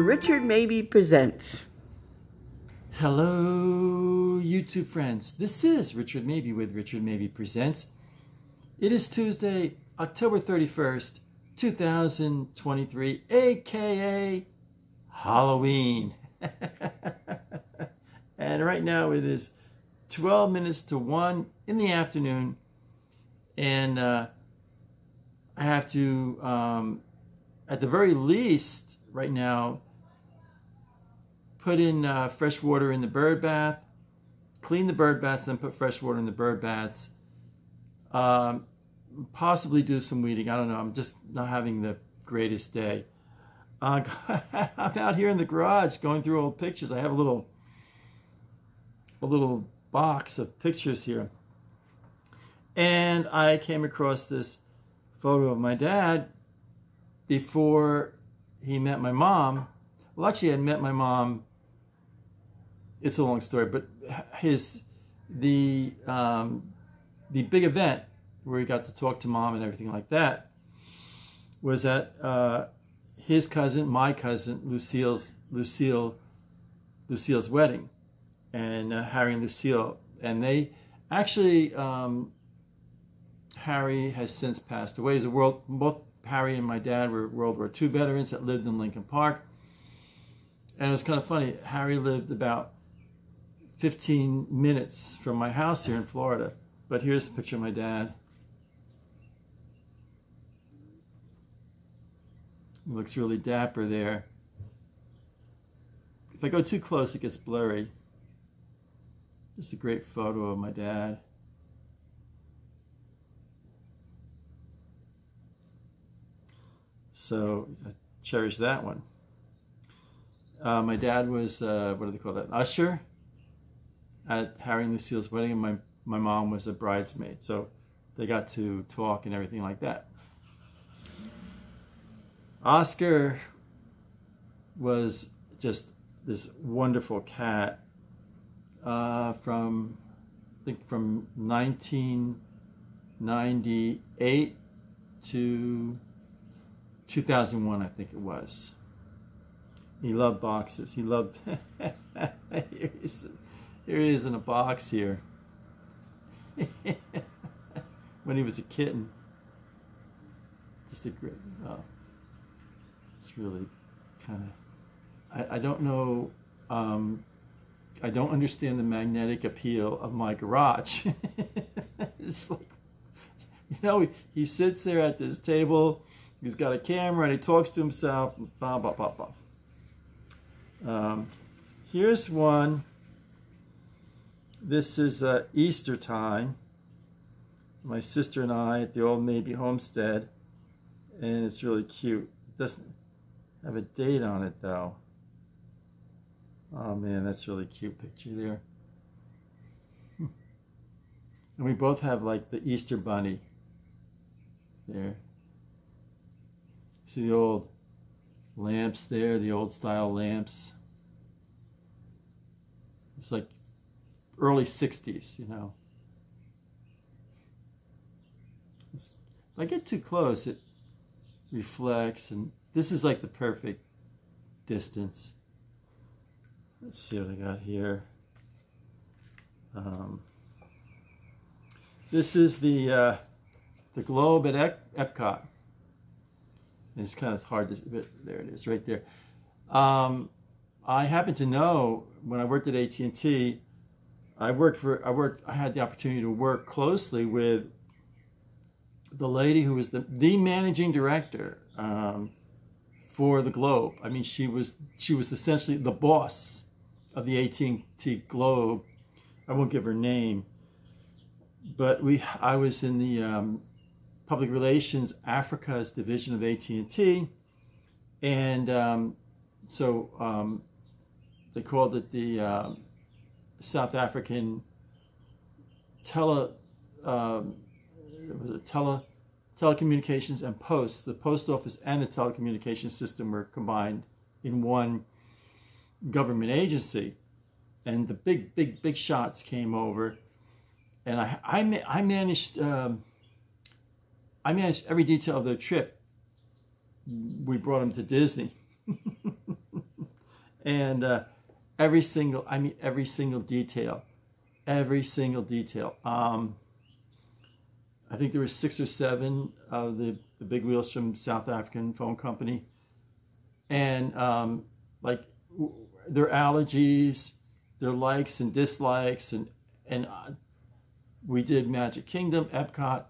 Richard Mabey Presents. Hello, YouTube friends. This is Richard Mabey with Richard Mabey Presents. It is Tuesday, October 31st, 2023, aka Halloween. and right now it is 12 minutes to 1 in the afternoon. And uh, I have to, um, at the very least, right now, put in uh, fresh water in the bird bath, clean the bird baths, then put fresh water in the bird baths. Um, possibly do some weeding. I don't know. I'm just not having the greatest day. Uh, I'm out here in the garage going through old pictures. I have a little, a little box of pictures here, and I came across this photo of my dad before he met my mom. Well, actually, I met my mom it's a long story, but his the um, the big event where he got to talk to mom and everything like that was at uh, his cousin, my cousin, Lucille's Lucille Lucille's wedding, and uh, Harry and Lucille, and they actually um, Harry has since passed away. He's a world both Harry and my dad were World War II veterans that lived in Lincoln Park. And it was kind of funny. Harry lived about 15 minutes from my house here in Florida. But here's a picture of my dad. He looks really dapper there. If I go too close, it gets blurry. Just a great photo of my dad. So I cherish that one. Uh, my dad was, uh, what do they call that, usher at Harry and Lucille's wedding, and my, my mom was a bridesmaid. So they got to talk and everything like that. Oscar was just this wonderful cat uh, from, I think, from 1998 to 2001, I think it was. He loved boxes. He loved. Here he is in a box here. when he was a kitten. Just a great, oh, it's really kind of, I, I don't know, um, I don't understand the magnetic appeal of my garage. it's like, you know, he, he sits there at this table, he's got a camera and he talks to himself, blah, blah, blah, blah. Um, here's one this is uh, Easter time. My sister and I at the old Mabey homestead. And it's really cute. It doesn't have a date on it though. Oh man, that's really cute picture there. And we both have like the Easter bunny there. See the old lamps there, the old style lamps. It's like early 60s, you know. If I get too close, it reflects, and this is like the perfect distance. Let's see what I got here. Um, this is the uh, the globe at Ep Epcot. It's kind of hard to, but there it is, right there. Um, I happen to know when I worked at AT&T, I worked for I worked I had the opportunity to work closely with the lady who was the the managing director um, for the Globe. I mean, she was she was essentially the boss of the AT&T Globe. I won't give her name, but we I was in the um, public relations Africa's division of AT&T, and um, so um, they called it the um, South African tele, um, was it tele, telecommunications and posts. The post office and the telecommunications system were combined in one government agency. And the big, big, big shots came over. And I, I, I managed, um, I managed every detail of their trip. We brought them to Disney. and uh, every single, I mean, every single detail, every single detail. Um, I think there were six or seven of the, the big wheels from South African phone company. And um, like their allergies, their likes and dislikes, and and uh, we did Magic Kingdom, Epcot,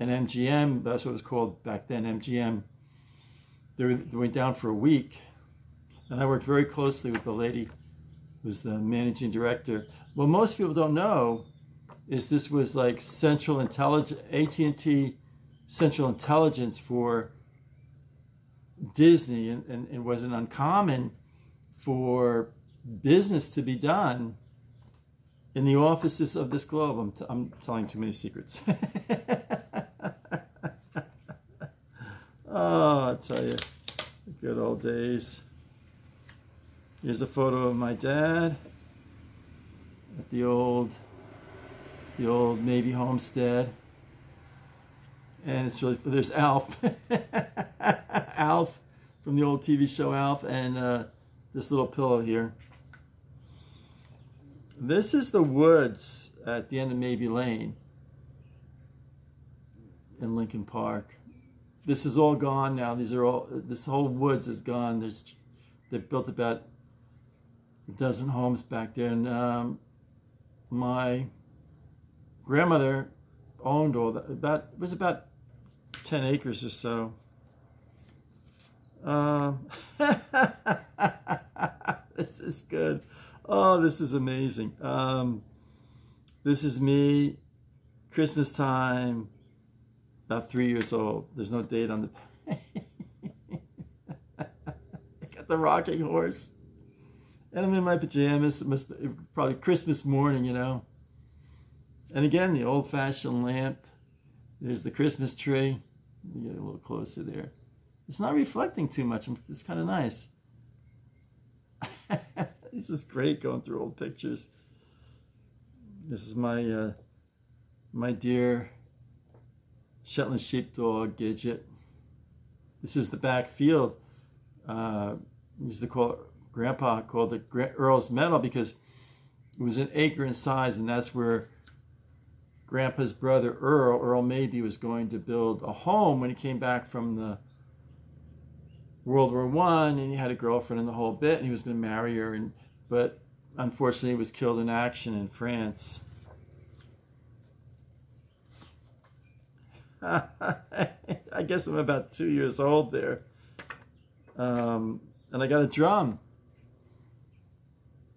and MGM. That's what it was called back then, MGM. They, were, they went down for a week, and I worked very closely with the lady who's the managing director. What most people don't know is this was like central intelligence, AT&T central intelligence for Disney, and, and it wasn't uncommon for business to be done in the offices of this globe. I'm, t- I'm telling too many secrets. oh, I tell you, good old days. Here's a photo of my dad at the old, the old Mabey homestead. And it's really, there's Alf. Alf from the old TV show Alf and uh, this little pillow here. This is the woods at the end of Mabey Lane in Lincoln Park. This is all gone now. These are all, this whole woods is gone. There's, they built about a dozen homes back there. And um, my grandmother owned all that, about, it was about 10 acres or so. Um, this is good. Oh, this is amazing. Um, this is me, Christmas time, about three years old. There's no date on the. I got the rocking horse, and I'm in my pajamas. It must be probably Christmas morning, you know. And again, the old-fashioned lamp. There's the Christmas tree. Let me get a little closer there. It's not reflecting too much. It's kind of nice. this is great going through old pictures. This is my uh, my dear Shetland sheepdog Gidget. This is the back field. Uh, used to call it, Grandpa called it Earl's Meadow because it was an acre in size, and that's where Grandpa's brother Earl, Earl Mabey, was going to build a home when he came back from the World War One, and he had a girlfriend and the whole bit, and he was going to marry her, and but unfortunately, he was killed in action in France. I guess I'm about two years old there, um, and I got a drum.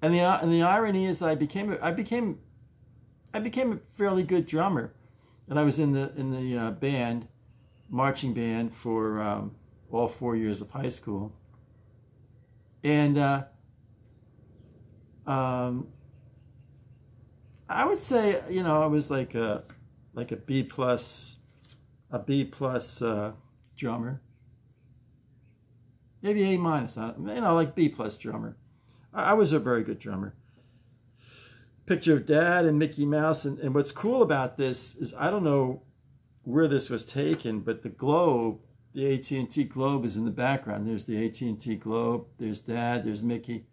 And the and the irony is, that I became I became I became a fairly good drummer, and I was in the in the uh, band, marching band for. Um, all four years of high school. And uh, um, I would say, you know, I was like a like a B plus, a B plus uh, drummer. Maybe A minus, I, you know, like B plus drummer. I, I was a very good drummer. Picture of Dad and Mickey Mouse, and, and what's cool about this is I don't know where this was taken, but the globe the AT&T Globe is in the background. There's the AT&T Globe. There's Dad. There's Mickey.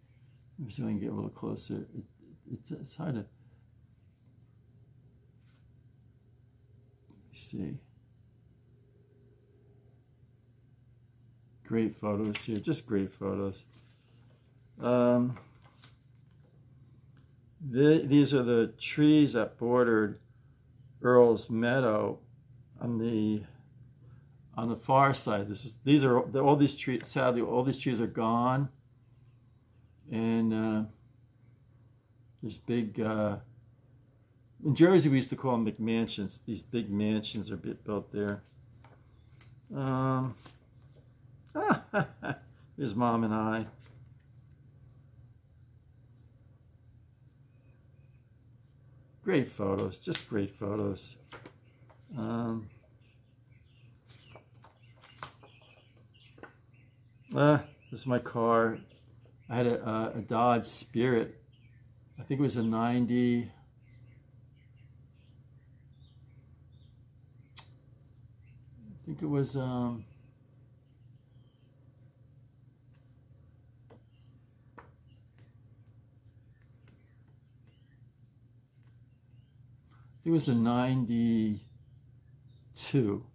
Let me see if I can get a little closer. It, it's, it's hard to see. Great photos here. Just great photos. Um, the, these are the trees that bordered Earl's Meadow on the on the far side. This is these are all these trees. Sadly, all these trees are gone, and uh, there's big. Uh, in Jersey, we used to call them McMansions. These big mansions are built there. Um, here's mom and I. Great photos, just great photos. Um, Uh, this is my car. I had a, a, a Dodge Spirit. I think it was a 90. I think it was um, it was a 92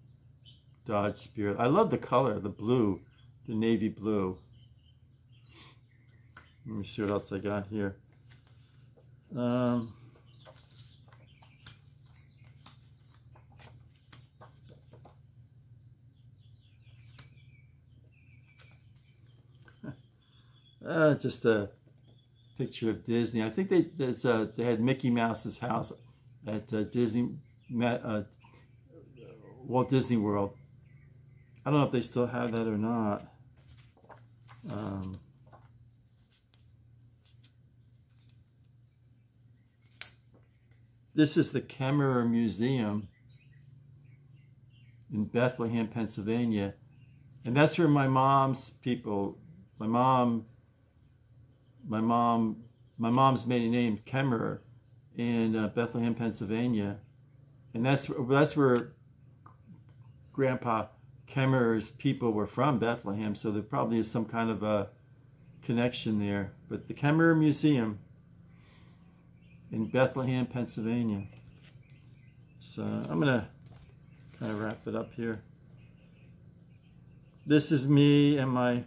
Dodge Spirit. I love the color, the blue, the navy blue. Let me see what else I got here. Um, uh, just a picture of Disney. I think they they had Mickey Mouse's house at uh, Disney uh, Walt Disney World. I don't know if they still have that or not. Um, this is the Kemmerer Museum in Bethlehem, Pennsylvania. And that's where my mom's people, my mom my mom, my mom's maiden name Kemmerer in uh, Bethlehem, Pennsylvania, and that's that's where Grandpa Kemmerer's people were from, Bethlehem. So there probably is some kind of a connection there. But the Kemmerer Museum in Bethlehem, Pennsylvania. So I'm gonna kind of wrap it up here. This is me and my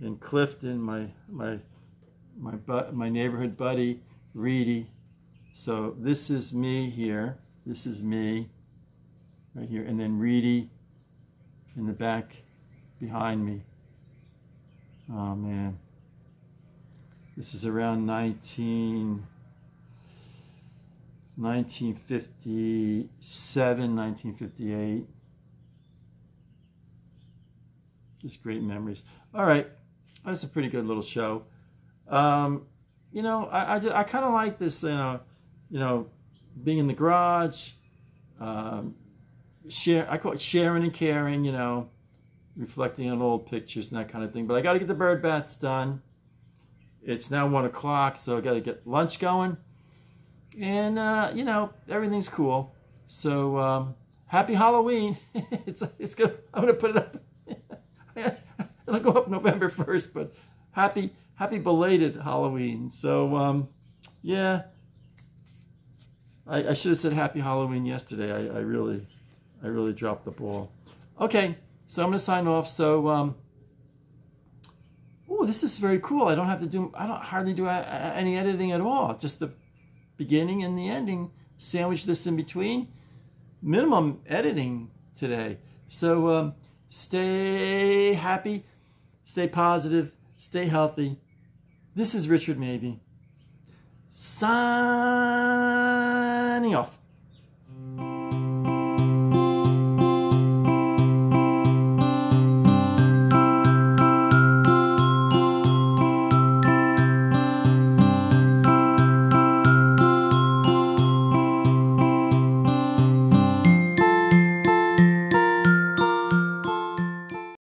in Clifton, my my my my neighborhood buddy Reedy. So this is me here. This is me right here, and then Reedy in the back behind me. Oh man, this is around 19. 1957, 1958. Just great memories. All right, that's a pretty good little show. Um, you know, I, I, I kind of like this, you know, you know, being in the garage, um, share, I call it sharing and caring, you know, reflecting on old pictures and that kind of thing. But I got to get the bird bats done. It's now one o'clock, so I got to get lunch going. And, uh, you know, everything's cool. So, um, happy Halloween. it's, it's good. I'm going to put it up. It'll go up November 1st, but happy happy belated Halloween. So, um, yeah, I, I, should have said happy Halloween yesterday. I, I, really, I really dropped the ball. Okay, so I'm going to sign off. So, um, oh, this is very cool. I don't have to do, I don't hardly do any editing at all. Just the beginning and the ending. Sandwich this in between. Minimum editing today. So, um, stay happy, stay positive, stay healthy, this is Richard signing off.